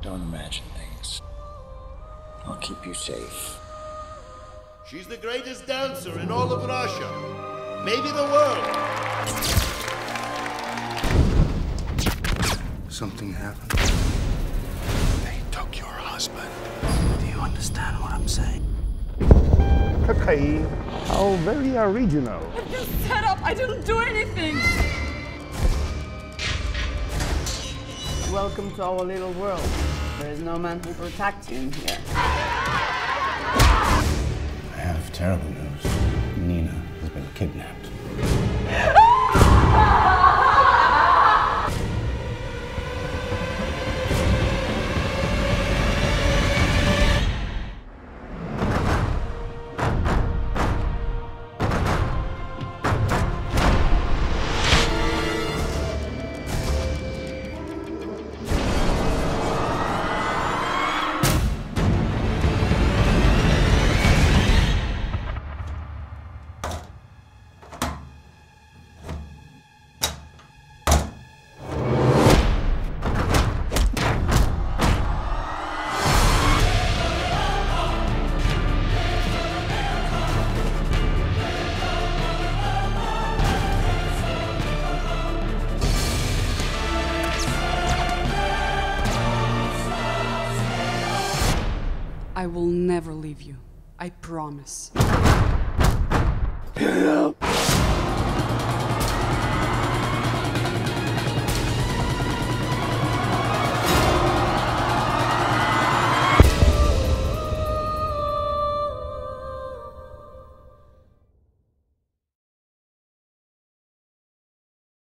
Don't imagine things. I'll keep you safe. She's the greatest dancer in all of Russia. Maybe the world. Something happened. They took your husband. Do you understand what I'm saying? Okay, how very original. You set up. I didn't do anything. Welcome to our little world. There is no man who protects you in here. I have terrible news. Nina has been kidnapped. I will never leave you. I promise.